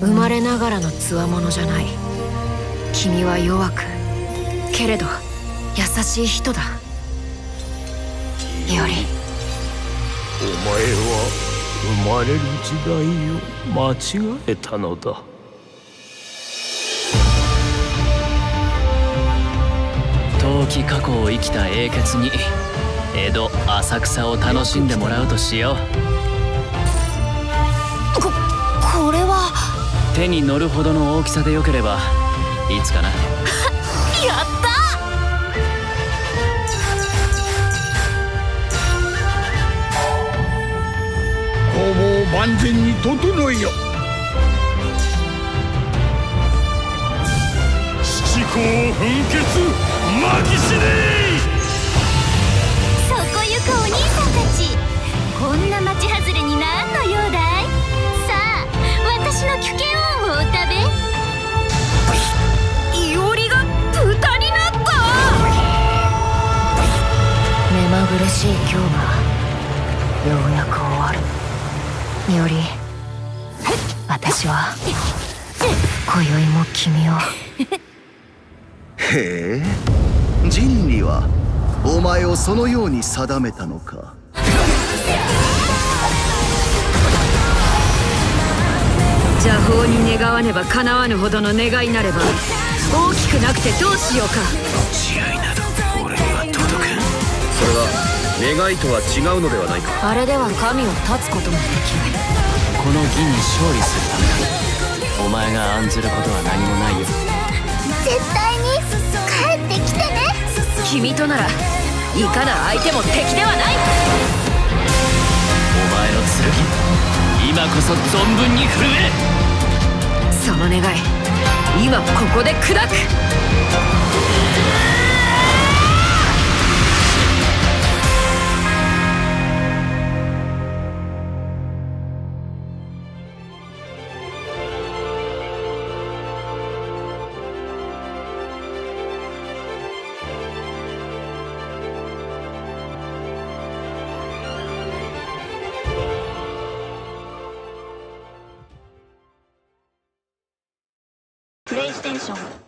生まれながらの強者じゃない。君は弱くけれど優しい人だ。より。お前は生まれる時代を間違えたのだ。遠き過去を生きた英傑に江戸浅草を楽しんでもらうとしよう。ここれは。手に乗るほどの大きさでよければいつかな。やった！工房を万全に整えよ。七公奮血しい今日がようやく終わる。いおり私は今宵も君を。へえ。人理はお前をそのように定めたのか。邪法に願わねば叶わぬほどの願いなれば大きくなくてどうしようか。試合など俺には届くそれは願いとは違うのではないか。あれでは神を立つこともできない。この義に勝利するためだお前が案ずることは何もないよ。絶対に帰ってきてね。君とならいかな相手も敵ではない。お前の剣今こそ存分に震えその願い今ここで砕くプレイステーション。